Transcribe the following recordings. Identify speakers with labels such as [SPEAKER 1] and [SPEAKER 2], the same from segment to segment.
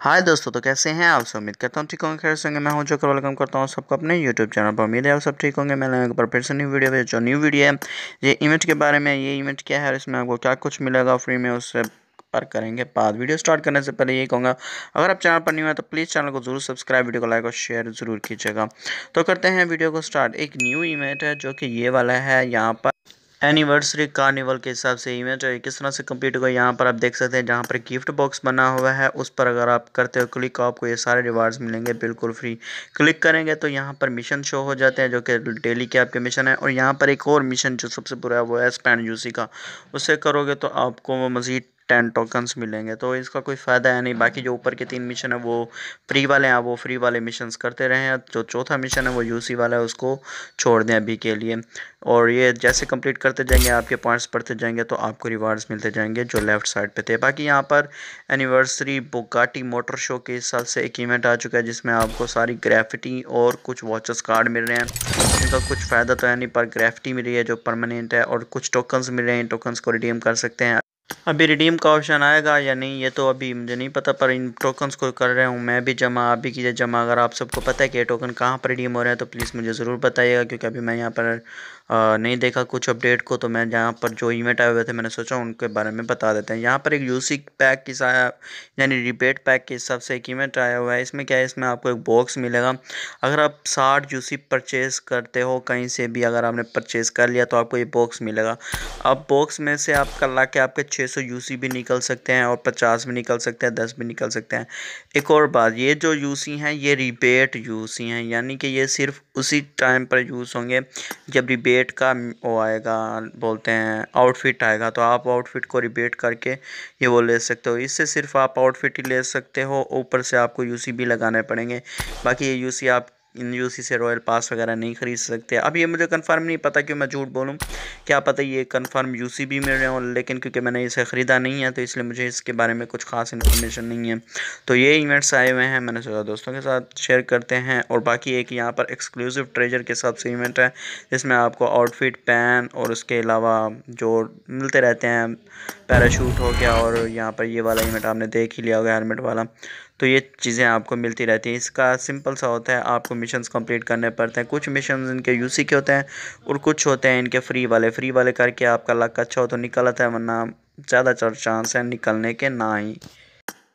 [SPEAKER 1] हाय दोस्तों तो कैसे हैं आप सब? उम्मीद करता हूँ ठीक होंगे, खैर संगे मैं हूँ जो वेलकम करता हूँ सबको अपने यूट्यूब चैनल पर। उम्मीद है आप सब ठीक होंगे। मैंने एक बार फिर से न्यू वीडियो जो न्यू वीडियो है, ये इमेज के बारे में, ये इमेज क्या है इसमें आपको क्या कुछ मिलेगा फ्री में, उससे पर करेंगे बाद। वीडियो स्टार्ट करने से पहले यही कहूँगा, अगर आप चैनल पर नहीं है तो प्लीज़ चैनल को ज़रूर सब्सक्राइब वीडियो को लाइक और शेयर ज़रूर कीजिएगा। तो करते हैं वीडियो को स्टार्ट एक न्यू इमेज है, जो कि ये वाला है, यहाँ पर एनिवर्सरी कार्निवल के हिसाब से इमेज है। किस तरह से कंप्लीट होगा यहाँ पर आप देख सकते हैं, जहाँ पर गिफ्ट बॉक्स बना हुआ है। उस पर अगर आप करते हो क्लिक आपको ये सारे रिवार्ड्स मिलेंगे बिल्कुल फ्री क्लिक करेंगे तो यहाँ पर मिशन शो हो जाते हैं, जो कि डेली के आपके मिशन है। और यहाँ पर एक और मिशन जो सबसे बुरा है, वो है स्पैन यूसी का। उसे करोगे तो आपको वो मज़ीद टेन टोकन्स मिलेंगे तो इसका कोई फ़ायदा है नहीं। बाकी जो ऊपर के तीन मिशन है, वो फ्री वाले हैं वो फ्री वाले मिशंस करते रहे जो चौथा मिशन है, वो यूसी वाला है, उसको छोड़ दें अभी के लिए। और ये जैसे कंप्लीट करते जाएँगे, आपके पॉइंट्स बढ़ते जाएँगे तो आपको रिवार्ड्स मिलते जाएँगे जो लेफ़्ट साइड पे थे। बाकी यहाँ पर एनिवर्सरी बुगाटी मोटर शो के इस साल से एक इवेंट आ चुका है, जिसमें आपको सारी ग्रेफिटी और कुछ वॉचेस कार्ड मिल रहे हैं। इनका कुछ फ़ायदा तो है नहीं, पर ग्रेफिटी मिल रही है जो परमानेंट है और कुछ टोकन्स मिल रहे हैं। इन टोकन्स को रिडीम कर सकते हैं। अभी रिडीम का ऑप्शन आएगा या नहीं, ये तो अभी मुझे नहीं पता, पर इन टोकन्स को कर रहा हूँ मैं भी जमा, आप भी कीजिए जमा। अगर आप सबको पता है कि ये टोकन कहाँ पर रिडीम हो रहा है तो प्लीज़ मुझे ज़रूर बताइएगा, क्योंकि अभी मैं यहाँ पर नहीं देखा कुछ अपडेट को तो मैं जहाँ पर जो इवेंट आए हुए थे, मैंने सोचा उनके बारे में बता देते हैं। यहाँ पर एक यूसी पैक की यानी रिबेट पैक के हिसाब से एक इवेंट आया हुआ है। इसमें क्या है, इसमें आपको एक बॉक्स मिलेगा। अगर आप साठ यूसी परचेज करते हो, कहीं से भी अगर आपने परचेज़ कर लिया तो आपको ये बॉक्स मिलेगा। अब बॉक्स में से आपका ला के आपके छः सौ यूसी भी निकल सकते हैं और पचास भी निकल सकते हैं, दस भी निकल सकते हैं। एक और बात, ये जो यूसी हैं, ये रिबेट यूसी हैं, यानी कि ये सिर्फ़ उसी टाइम पर यूज़ होंगे जब रिबेट का वो आएगा, बोलते हैं आउटफिट आएगा तो आप आउटफिट को रिबेट करके ये वो ले सकते हो। इससे सिर्फ़ आप आउटफिट ही ले सकते हो, ऊपर से आपको यूसी भी लगाने पड़ेंगे। बाकी ये यूसी आप यूसी से रॉयल पास वगैरह नहीं खरीद सकते। अब ये मुझे कंफर्म नहीं पता कि मैं झूठ बोलूँ। क्या पता ये कंफर्म यूसी भी मिल रहे हो, लेकिन क्योंकि मैंने इसे ख़रीदा नहीं है तो इसलिए मुझे इसके बारे में कुछ खास इन्फॉर्मेशन नहीं है। तो ये इवेंट्स आए हुए हैं, मैंने सोचा दोस्तों के साथ शेयर करते हैं, और बाकी एक यहाँ पर एक्सक्लूसिव ट्रेजर के हिसाब से इवेंट है, जिसमें आपको आउटफिट पैन और उसके अलावा जो मिलते रहते हैं पैराशूट हो गया, और यहाँ पर ये वाला इवेंट आपने देख ही लिया होगा हेलमेट वाला। तो ये चीज़ें आपको मिलती रहती हैं। इसका सिंपल सा होता है, आपको मिशंस कंप्लीट करने पड़ते हैं। कुछ मिशन इनके यूसी के होते हैं और कुछ होते हैं इनके फ्री वाले। फ्री वाले करके आपका लक अच्छा हो तो निकल आता है, वरना ज़्यादा चांस है निकलने के ना ही।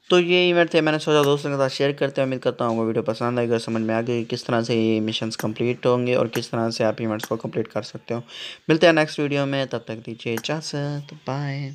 [SPEAKER 1] तो ये इवेंट थे, मैंने सोचा दोस्तों के साथ शेयर करते हैं। उम्मीद करता हूँ वीडियो पसंद आएगा, समझ में आ गई किस तरह से ये मिशंस कंप्लीट होंगे और किस तरह से आप इवेंट्स को कंप्लीट कर सकते हो। मिलते हैं नेक्स्ट वीडियो में, तब तक दीजिए इजाज़त बाय